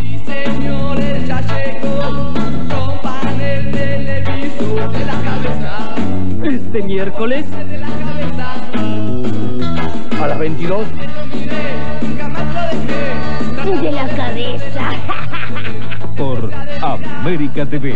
Sí, señores, ya llegó. Rompan el televisor de la cabeza. Este miércoles De la cabeza. a las 22 Lo miré, jamás lo dejé. De la cabeza. por América TV.